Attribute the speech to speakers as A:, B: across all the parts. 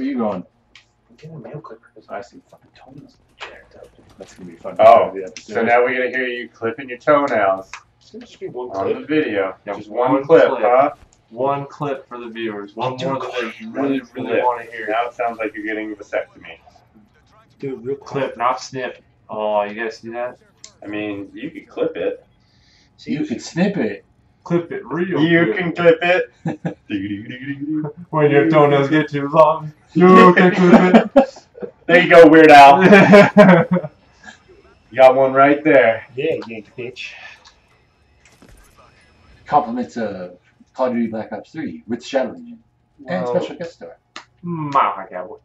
A: you going?
B: Get a nail clipper because I see fucking toenails jacked up.
A: That's gonna be fun.
C: Oh,
A: The.
C: So now we're gonna hear you clipping your toenails
B: It's gonna just be one
C: on the
B: clip.
C: video.
D: Yeah,
C: Just one,
D: one
C: clip,
D: clip.
C: huh?
D: One clip for the viewers. One
B: Two
D: more than they really, really
C: clip.
D: want to hear.
C: Now it sounds like you're getting a vasectomy.
B: Do it real
D: Clip, not snip. Oh, you guys see that?
C: I mean, you could clip it.
B: See,
A: you could snip it.
D: Clip it real
C: You
D: good.
C: can clip it.
D: When your toenails get too long, you can clip it.
C: there you go, Weird Al. You got one right there.
B: Yeah, yank bitch.
A: Compliments of Call of Duty Black Ops 3 with Shadow Legion and special guest star.
D: My cowboy.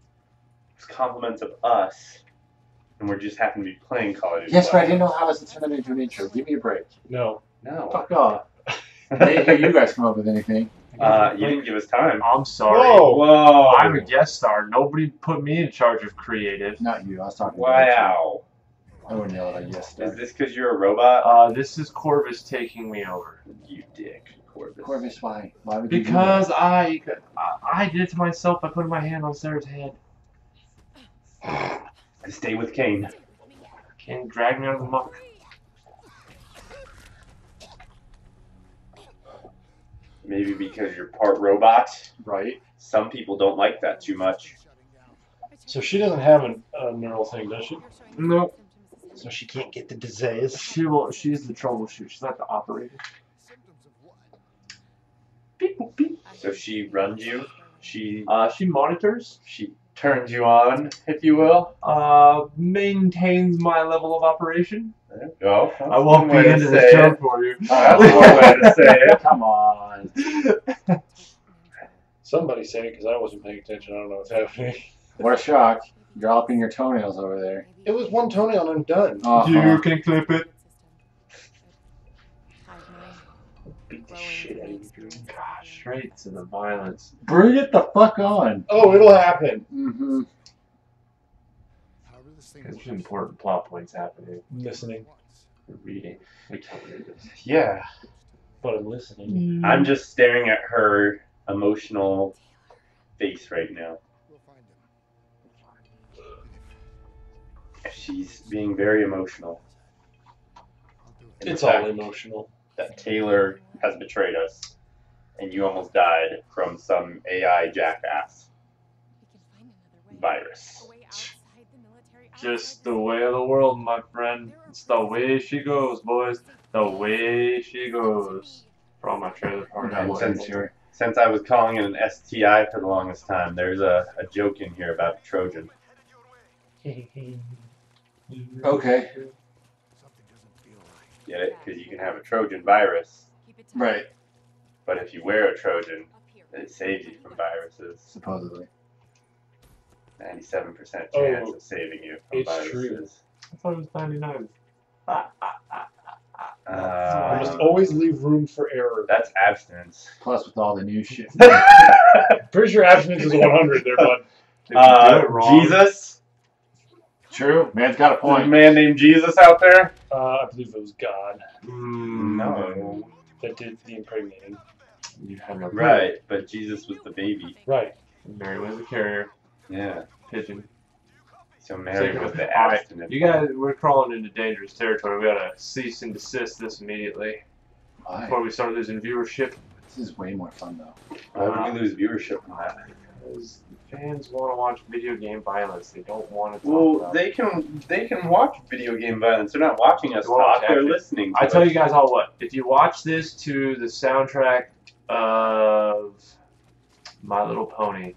C: It's compliments of us, and we're just happen to be playing Call of Duty.
A: Yes, but I didn't know how else to turn that into an intro. Give me a break.
B: No.
C: No.
A: Fuck off. I didn't you guys come up with anything.
C: Uh, you didn't give us time.
D: I'm sorry.
B: Whoa.
C: Whoa.
D: I'm a guest star. Nobody put me in charge of creative.
A: Not you. I was talking.
C: Wow.
A: About you. I wouldn't yell at a yes
C: Is this because you're a robot?
D: Uh, this is Corvus taking me over.
C: you dick, Corvus.
A: Corvus, why? Why would you? do
D: Because I, I, I did it to myself by putting my hand on Sarah's head.
C: I Stay with Kane.
D: Can't drag me out of the muck.
C: Maybe because you're part robot.
A: Right.
C: Some people don't like that too much.
B: So she doesn't have a, a neural thing, does she?
D: No.
B: So she can't get the disease.
D: She will. She's the troubleshooter. She's not the operator. Beep, boop, beep.
C: So she runs you. She
D: Uh, she monitors.
C: she turns you on, if you will.
D: Uh, maintains my level of operation.
C: There you go. That's
D: I won't
C: one
D: be into
C: say
D: this
C: it.
D: joke for you.
C: That's one way to say it.
A: Come on.
B: Somebody say it because I wasn't paying attention. I don't know what's happening.
A: What a shock. Dropping your toenails over there.
B: It was one toenail and I'm done.
A: Uh-huh.
D: You can clip it.
B: Beat the shit out of you.
D: Gosh, straight to the violence.
A: Bring it the fuck on.
B: Oh, it'll happen.
A: Mm-hmm.
D: There's some important plot points happening.
B: I'm listening,
D: We're reading. We can't read this.
C: Yeah.
B: but I'm listening.
C: I'm just staring at her emotional face right now. She's being very emotional. And
B: It's all emotional.
C: That Taylor has betrayed us, and you almost died from some AI jackass virus.
D: Just the way of the world, my friend. It's the way she goes, boys. The way she goes. For all my trailer park.
C: Okay,
D: boys.
C: since Since I was calling it an STI for the longest time, there's a, a joke in here about Trojan.
A: Okay.
C: Get it? Because you can have a Trojan virus,
A: Right.
C: but if you wear a Trojan, it saves you from viruses.
A: Supposedly.
C: 97% chance
B: Oh,
C: of saving you from
B: it's
C: viruses.
B: true.
D: I thought it was 99.
B: You
C: Uh,
B: must always leave room for error.
C: that's abstinence.
A: Plus, with all the new shit.
B: Pretty sure abstinence is 100 there, bud.
D: If you
C: Uh,
D: it wrong,
C: Jesus?
A: True. Man's got a
C: There's a
A: point.
C: man named Jesus out there?
B: Uh, I believe it was God
D: Mm,
C: No.
B: that did the impregnating.
D: You have no.
C: Right, but Jesus was the baby.
B: Right.
D: Mary was the carrier.
C: Yeah.
D: Pigeon.
C: So Mary
D: Second
C: was
D: one.
C: the
D: All right,
C: abstinent.
D: You guys, we're crawling into dangerous territory. We gotta cease and desist this immediately
A: Why?
D: before we start losing viewership.
A: This is way more fun, though.
C: Why would we lose viewership on that?
D: Because fans want to watch video game violence. They don't want to talk
C: Well,
D: about
C: they can they can watch video game violence. They're not watching us
D: They won't
C: talk.
D: watch
C: They're
D: action.
C: listening. To
D: I tell
C: us.
D: you guys all what. If you watch this to the soundtrack of My Little Pony,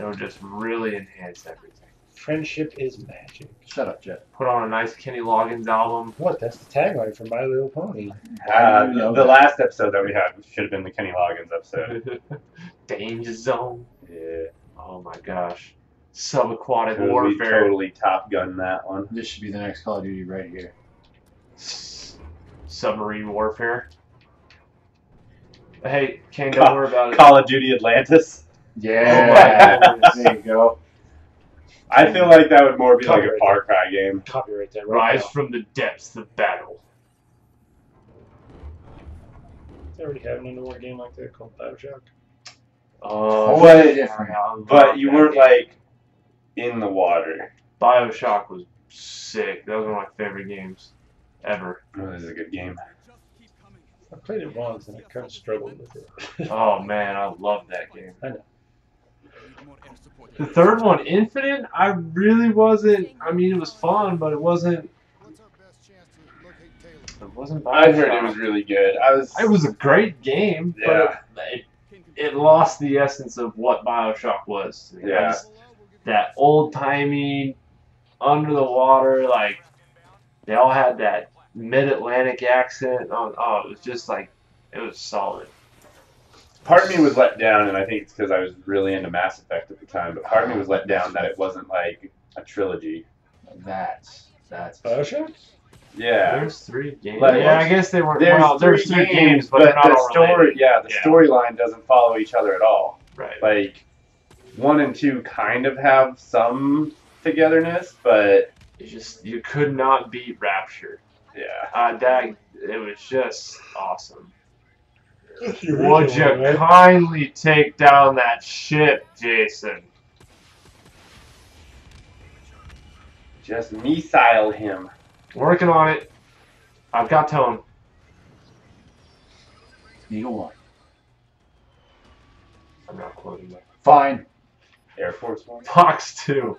D: it'll just really enhance everything.
B: Friendship is magic.
A: Shut up, Jet.
D: Put on a nice Kenny Loggins album.
B: What? That's the tagline for My Little Pony.
C: Uh, the, the last episode that we had should have been the Kenny Loggins episode.
D: Danger Zone.
C: yeah,
D: Oh my gosh. Subaquatic
C: we
D: warfare.
C: totally Top Gun that one.
A: This should be the next Call of Duty right here.
D: S- Submarine warfare. Hey, Kane, don't worry about it.
C: Call of Duty Atlantis.
A: Yeah. there you go.
C: I feel like that would more be like a
B: Copyright.
C: Far Cry game.
B: Copyright that right
D: Rise
B: now.
D: from the depths of battle.
B: They already have an underwater game like that called Bioshock.
D: Uh, oh,
C: Totally
A: different.
D: I
C: But you weren't
D: game.
C: like in the water.
D: Bioshock was sick. That was one of my favorite games ever.
C: Oh, this is a good game.
B: I played it once and I kind of struggled with it.
D: Oh man, I love that game.
B: I know.
D: The third one, Infinite, I really wasn't. I mean, it was fun, but it wasn't. It wasn't.
C: I heard it was really good. I was.
D: It was a great game,
C: Yeah.
D: but it, it, it lost the essence of what Bioshock was. It
C: Yeah.
D: has that old timey, under the water, like they all had that mid Atlantic accent. Oh, oh, it was just like it was solid.
C: Part of me was let down, and I think it's because I was really into Mass Effect at the time. But part of me was let down that it wasn't like a trilogy.
A: That's that's
B: Bioshock?
C: Yeah.
D: There's three games.
C: Like,
D: yeah, I guess they weren't.
C: There's
D: well, there's
C: three
D: three
C: games,
D: games, but,
C: but,
D: they're not
C: the
D: all
C: story,
D: related.
C: yeah, the
D: Yeah.
C: storyline doesn't follow each other at all.
D: Right.
C: Like one and two kind of have some togetherness, but
D: You just you could not beat Rapture.
C: yeah.
D: Uh, that it was just awesome.
B: That's
D: Would you
B: one, right?
D: kindly take down that ship, Jason?
C: Just missile him.
D: Working on it. I've got tone.
A: Eagle One.
D: I'm not quoting that.
A: Fine.
C: Air Force One.
D: Fox 2.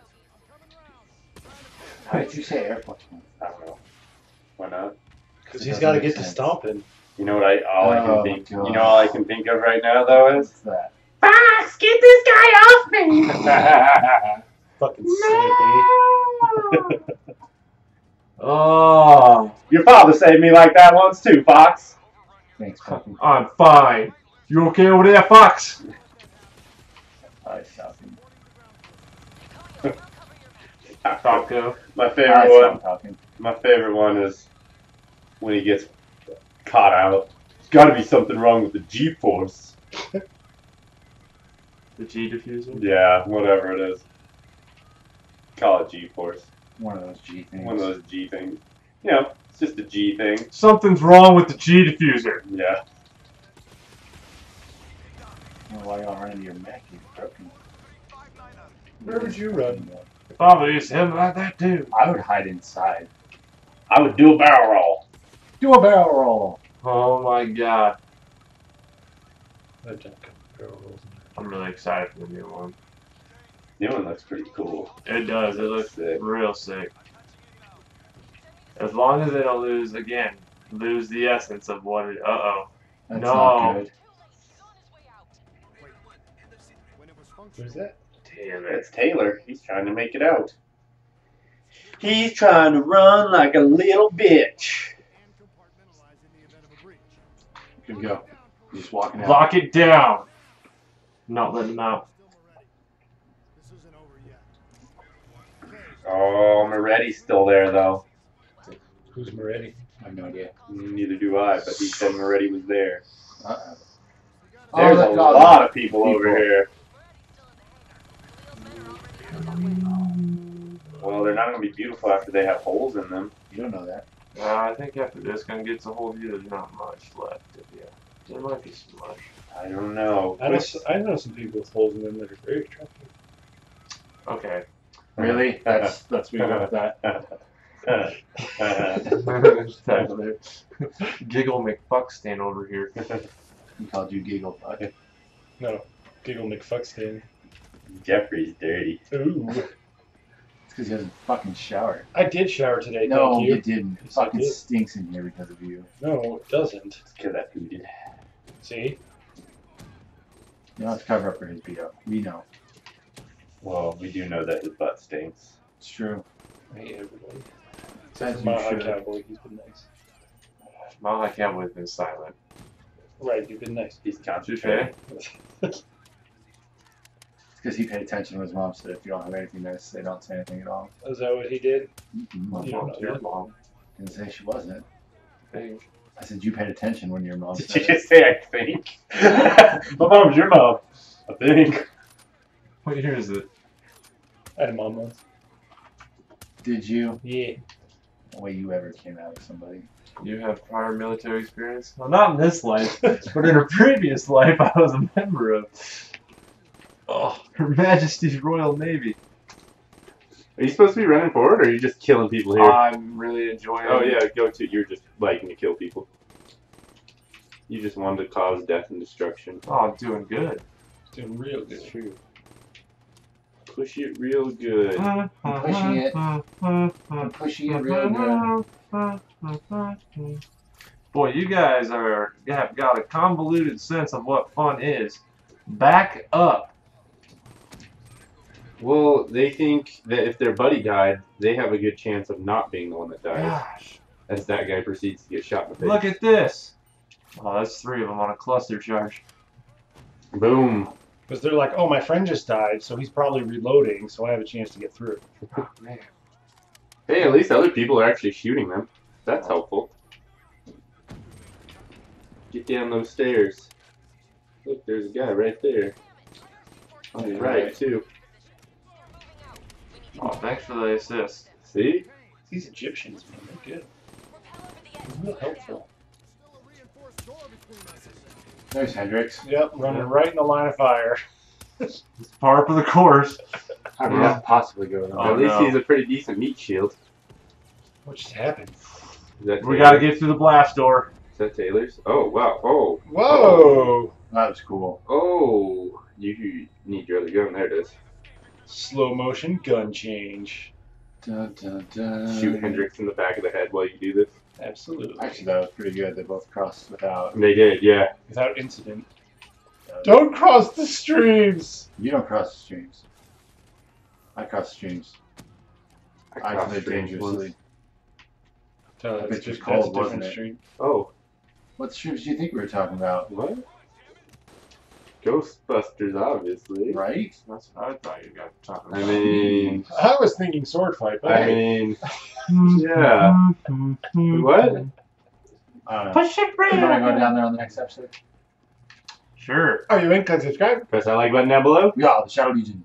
A: How did you say Air Force One?
C: I don't know. Why not?
B: Because he's got to
A: make
B: get to
A: sense.
B: stomping.
C: You know what I all I
A: Oh,
C: can think
A: God.
C: you know all I can think of right now though is
A: What's that?
C: Fox, get this guy off me
B: Fucking Slippy. Eh?
D: Oh,
C: Your father saved me like that once too, Fox.
A: Thanks, Peppy.
D: I'm fine. You okay over there, Fox?
A: Hi, Falcon.
D: Falco.
C: My
A: Hi,
C: favorite one my favorite one is when he gets caught out. There's gotta be something wrong with the G force.
D: The G diffuser.
C: Yeah, whatever it is. Call it G force.
A: One of those G things.
C: One of those G things. You know, it's just a G thing.
D: Something's wrong with the G diffuser.
C: Yeah.
A: I don't know why y'all run into your mech. You're broken.
B: Where would you run?
D: If I was him like that too.
A: I would hide inside.
C: I would do a barrel roll.
A: Do a barrel roll.
D: Oh my god.
B: I've done a couple barrel rolls.
D: I'm really excited for the new one.
C: New one looks pretty cool.
D: It does. It looks
C: Sick.
D: real sick. As long as they don't lose again, lose the essence of what it. Uh oh.
A: That's
D: No.
A: not good.
B: Who's that?
D: Damn it.
C: It's Taylor. He's trying to make it out. He's trying to run like a little bitch.
A: Good go. You're just walking out.
D: Lock it down. Not letting them out.
C: Oh, Maretti's still there though.
B: Who's Maretti?
A: I have no idea.
C: Neither do I, but he said Moretti was there.
A: Uh-oh.
C: There's
A: Oh,
C: a lot of people, over here. Well, they're not going to be beautiful after they have holes in them.
A: You don't know that.
D: Uh, I think after this gun gets a hold of you, there's not much left of you. There might be some much.
C: I don't know.
B: I know, s- I know some people with holes in them that are very attractive.
D: Okay.
A: Really? That's let's move on with that.
D: Giggle McFuck stand over here.
A: He called you giggle fuck.
B: No, Giggle McFuckstan.
C: Jeffrey's dirty.
B: Ooh.
A: It's because he hasn't fucking showered.
B: I did shower today,
A: No,
B: thank
A: you.
B: you.
A: didn't. It
B: Yes, I
A: fucking
B: did.
A: stinks in here because of you.
B: No, it doesn't.
C: It's because I pooted.
B: See?
A: You don't have to cover up for his beat up. We know.
C: Well, we do know that his butt stinks.
A: It's true.
B: I hate everybody.
A: As
B: Except for
A: you
B: my high
A: should.
B: cowboy, he's been nice.
D: My like cowboy's been silent.
B: Right, you've been nice.
C: He's
D: Touche.
C: concentrating.
A: It's because he paid attention to his mom said if you don't have anything nice to say, don't say anything at all.
B: Is that what he did?
D: My
B: You don't
D: mom's
B: know
D: your
B: that.
D: mom.
A: Didn't say she wasn't.
D: I think.
A: I said you paid attention when your mom
C: Did
A: said
C: you
A: it.
C: just say I think? My mom's your mom. I think.
D: What year is it?
B: I had a mom once.
A: Did you?
B: Yeah.
A: The way you ever came out of somebody.
D: You have prior military experience? Well, not in this life, but in a previous life, I was a member of. Oh, Her Majesty's Royal Navy.
C: Are you supposed to be running forward, or are you just killing people here?
D: I'm really enjoying.
C: oh yeah, go to. You're just liking to kill people. You just wanted to cause death and destruction.
D: Oh, I'm doing good.
B: Doing real good.
C: true. Push it real good.
A: I'm pushing it. I'm pushing it real good.
D: Boy, you guys are have got a convoluted sense of what fun is. Back up.
C: Well, they think that if their buddy died, they have a good chance of not being the one that dies.
D: Gosh,
C: As that guy proceeds to get shot in the face.
D: look at this. Oh, that's three of them on a cluster charge.
C: Boom.
B: Because they're like, oh, my friend just died, so he's probably reloading, so I have a chance to get through.
D: Oh, man.
C: Hey, at least other people are actually shooting them. That's oh. helpful. Get down those stairs. Look, there's a guy right there. On the right, too.
D: Oh, thanks for the assist.
C: See?
B: These Egyptians, man, they're good. They're real helpful.
A: There's Hendrix.
B: Yep, running right in the line of fire.
D: It's par for the course.
A: How did that possibly go wrong?
D: Oh,
C: At least
D: no.
C: he's a pretty decent meat shield.
B: What just happened?
C: Is that
D: We got to get through the blast door.
C: Is that Taylor's? Oh, wow. Oh.
B: Whoa!
A: That was cool.
C: Oh. You need your other gun. There it is.
B: Slow motion gun change.
A: Dun, dun, dun.
C: Shoot Hendrix in the back of the head while you do this.
B: Absolutely.
A: Actually, that was pretty good. They both crossed without.
C: They did, yeah.
B: Without incident.
A: Uh,
B: Don't cross the streams!
A: You don't cross the streams. I cross the streams. I
C: crossed
A: play
C: streams
A: dangerously.
B: Uh,
A: bet
B: that's just
A: cold,
B: a different
A: wasn't it?
B: stream.
C: Oh,
A: What streams do you think we were talking about?
C: what? Ghostbusters, obviously.
A: Right?
D: That's what I thought you guys were talking
C: I mean,
B: I was thinking sword fight, but
C: I mean, yeah. What?
A: I don't know.
D: Push it
A: You want to go down there on the next episode?
D: Sure.
B: are you in? Click subscribe.
C: Press that like button down below.
A: Yeah, the Shadow Legion.